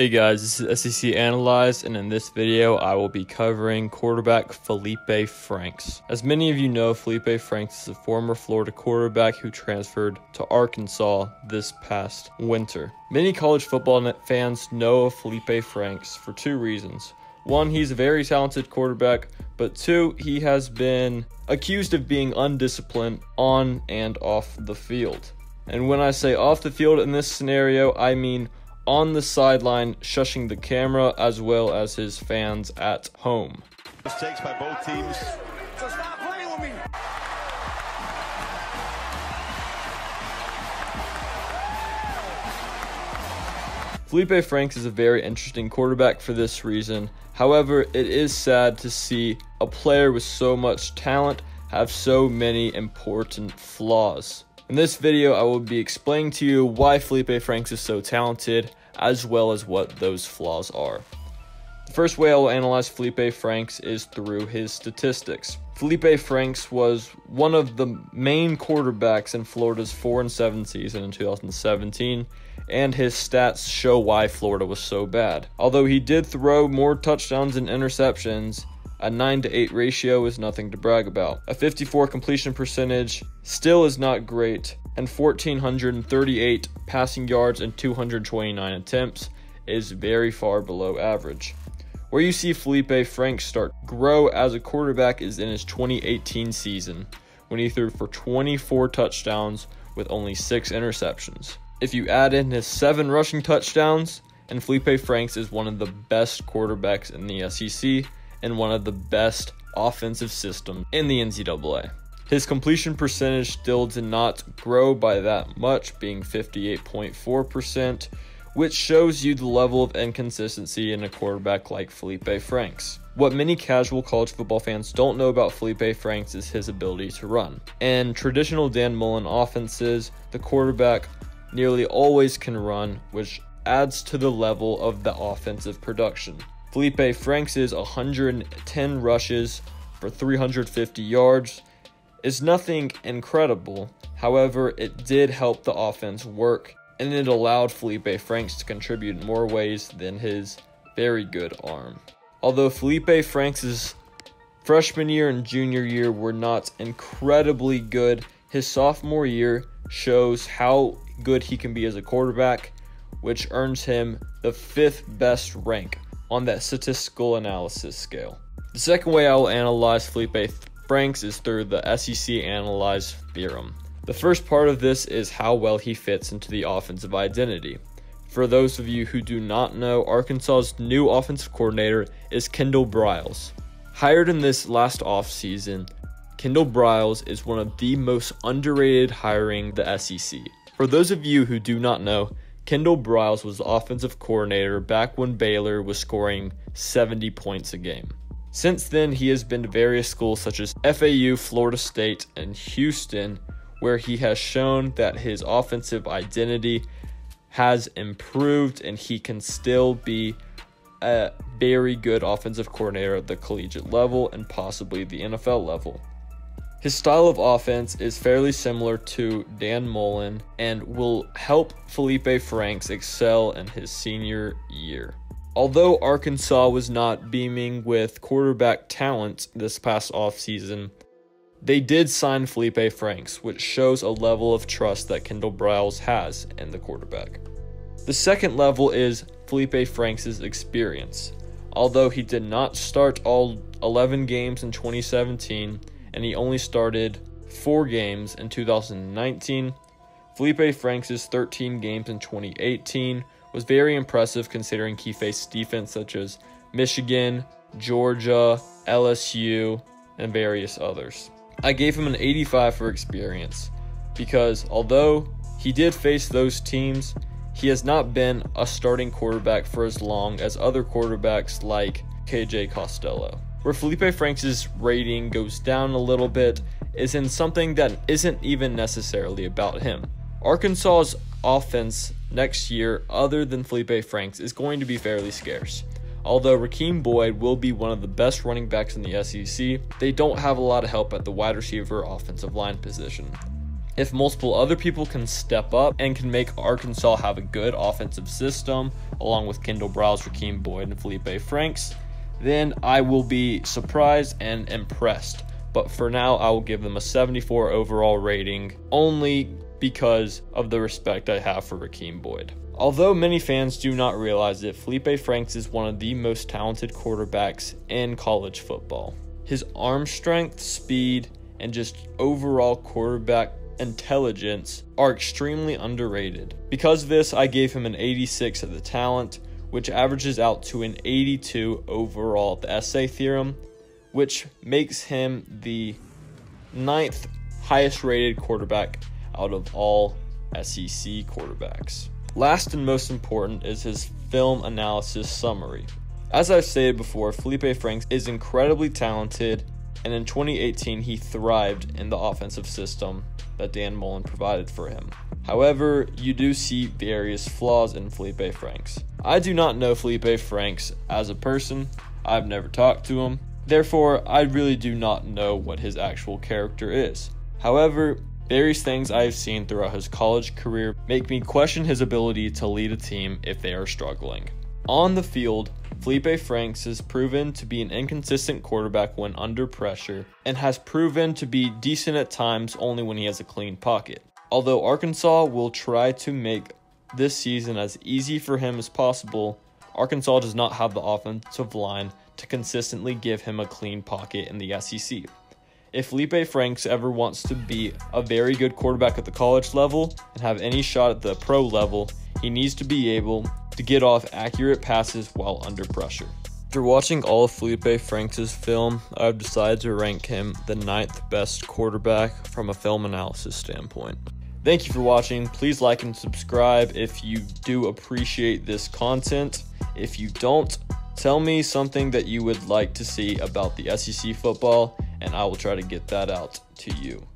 Hey guys, this is SEC Analyzed, and in this video, I will be covering quarterback Feleipe Franks. As many of you know, Feleipe Franks is a former Florida quarterback who transferred to Arkansas this past winter. Many college football fans know of Feleipe Franks for two reasons. One, he's a very talented quarterback, but two, he has been accused of being undisciplined on and off the field. And when I say off the field in this scenario, I mean on the sideline, shushing the camera as well as his fans at home. Mistakes by both teams. So stop playing with me. Feleipe Franks is a very interesting quarterback for this reason. However, it is sad to see a player with so much talent have so many important flaws. In this video, I will be explaining to you why Feleipe Franks is so talented, as well as what those flaws are. The first way I will analyze Feleipe Franks is through his statistics. Feleipe Franks was one of the main quarterbacks in Florida's 4 and 7 season in 2017, and his stats show why Florida was so bad. Although he did throw more touchdowns and interceptions, a 9 to 8 ratio is nothing to brag about. A 54 completion percentage still is not great, and 1,438 passing yards and 229 attempts is very far below average. Where you see Feleipe Franks start grow as a quarterback is in his 2018 season, when he threw for 24 touchdowns with only 6 interceptions. If you add in his 7 rushing touchdowns, and Feleipe Franks is one of the best quarterbacks in the SEC and one of the best offensive systems in the NCAA. His completion percentage still did not grow by that much, being 58.4%, which shows you the level of inconsistency in a quarterback like Feleipe Franks. What many casual college football fans don't know about Feleipe Franks is his ability to run. In traditional Dan Mullen offenses, the quarterback nearly always can run, which adds to the level of the offensive production. Feleipe Franks' 110 rushes for 350 yards is nothing incredible. However, it did help the offense work, and it allowed Feleipe Franks to contribute in more ways than his very good arm. Although Feleipe Franks' freshman year and junior year were not incredibly good, his sophomore year shows how good he can be as a quarterback, which earns him the fifth best rank on that statistical analysis scale. The second way I will analyze Feleipe Franks is through the SEC Analyze theorem. The first part of this is how well he fits into the offensive identity. For those of you who do not know, Arkansas's new offensive coordinator is Kendall Briles. Hired in this last offseason, Kendall Briles is one of the most underrated hiring the SEC. For those of you who do not know, Kendall Briles was the offensive coordinator back when Baylor was scoring 70 points a game. Since then, he has been to various schools such as FAU, Florida State, and Houston, where he has shown that his offensive identity has improved and he can still be a very good offensive coordinator at the collegiate level and possibly the NFL level. His style of offense is fairly similar to Dan Mullen and will help Feleipe Franks excel in his senior year. Although Arkansas was not beaming with quarterback talent this past offseason, they did sign Feleipe Franks, which shows a level of trust that Kendall Briles has in the quarterback. The second level is Feleipe Franks' experience. Although he did not start all 11 games in 2017 and he only started 4 games in 2019, Feleipe Franks' 13 games in 2018 was very impressive considering he faced defense such as Michigan, Georgia, LSU, and various others. I gave him an 85 for experience because although he did face those teams, he has not been a starting quarterback for as long as other quarterbacks like KJ Costello. Where Feleipe Franks' rating goes down a little bit is in something that isn't even necessarily about him. Arkansas's offense next year, other than Feleipe Franks, is going to be fairly scarce. Although Rakeem Boyd will be one of the best running backs in the SEC, they don't have a lot of help at the wide receiver offensive line position. If multiple other people can step up and can make Arkansas have a good offensive system, along with Kendall Briles, Rakeem Boyd, and Feleipe Franks, then I will be surprised and impressed. But for now, I will give them a 74 overall rating only because of the respect I have for Rakeem Boyd. Although many fans do not realize it, Feleipe Franks is one of the most talented quarterbacks in college football. His arm strength, speed, and just overall quarterback intelligence are extremely underrated. Because of this, I gave him an 86 of the talent, which averages out to an 82 overall the essay theorem, which makes him the ninth highest rated quarterback out of all SEC quarterbacks. Last and most important is his film analysis summary. As I've stated before, Feleipe Franks is incredibly talented, and in 2018 he thrived in the offensive system that Dan Mullen provided for him. However, you do see various flaws in Feleipe Franks. I do not know Feleipe Franks as a person, I've never talked to him, therefore, I really do not know what his actual character is. However, Various things I have seen throughout his college career make me question his ability to lead a team if they are struggling. On the field, Feleipe Franks has proven to be an inconsistent quarterback when under pressure and has proven to be decent at times only when he has a clean pocket. Although Arkansas will try to make this season as easy for him as possible, Arkansas does not have the offensive line to consistently give him a clean pocket in the SEC. If Feleipe Franks ever wants to be a very good quarterback at the college level and have any shot at the pro level, he needs to be able to get off accurate passes while under pressure. After watching all of Feleipe Franks' film, I've decided to rank him the ninth best quarterback from a film analysis standpoint. Thank you for watching. Please like and subscribe if you do appreciate this content. If you don't, tell me something that you would like to see about the SEC football and I will try to get that out to you.